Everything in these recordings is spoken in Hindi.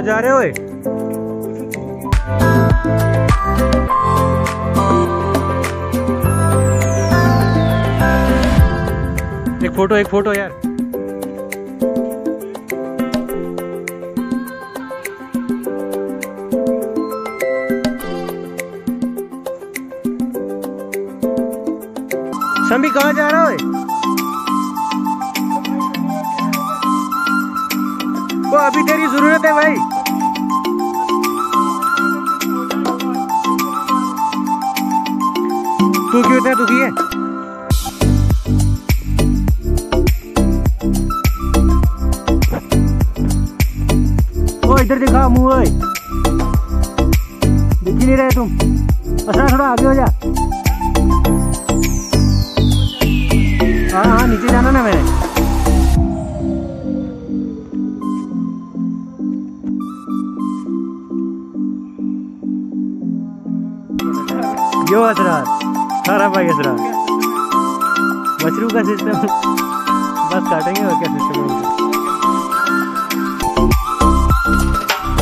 कहाँ जा रहे हो एक फ़ोटो एक फ़ोटो यार। शम्मी कहाँ जा रहा है वो अभी तेरी ज़रूरत है भाई। तू क्यों इतना दुखी है? ओ, इधर दिखा, मुँह, ओए। दिख ही नहीं रहे तुम। असरा थोड़ा आगे हो जा। हाँ हाँ नीचे जाना ना मैंने। यो असरार खराब है असरार मछरू का सिस्टम बस काटेंगे और क्या सिस्टम है?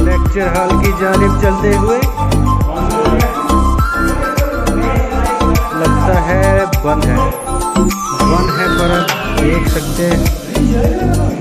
लेक्चर हॉल की जानब चलते हुए लगता है बंद है। बंद है पर देख सकते हैं।